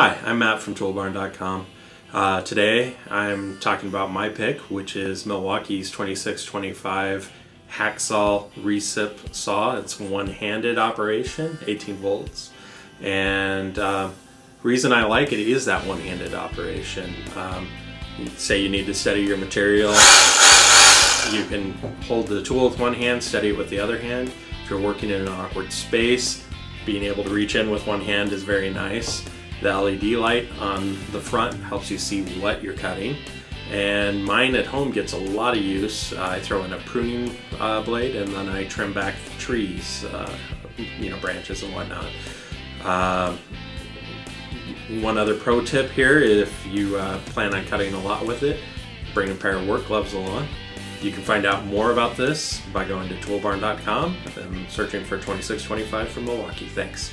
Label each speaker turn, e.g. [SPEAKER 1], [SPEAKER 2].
[SPEAKER 1] Hi, I'm Matt from toolbarn.com. Uh, today I'm talking about my pick, which is Milwaukee's 2625 HackZall recip saw. It's one-handed operation, 18 volts. And uh, reason I like it is that one-handed operation. Um, say you need to steady your material, you can hold the tool with one hand, steady it with the other hand. If you're working in an awkward space, being able to reach in with one hand is very nice. The LED light on the front helps you see what you're cutting. And mine at home gets a lot of use. Uh, I throw in a pruning uh, blade and then I trim back trees, uh, you know, branches and whatnot. Uh, one other pro tip here, if you uh, plan on cutting a lot with it, bring a pair of work gloves along. You can find out more about this by going to toolbarn.com and searching for 2625 from Milwaukee. Thanks.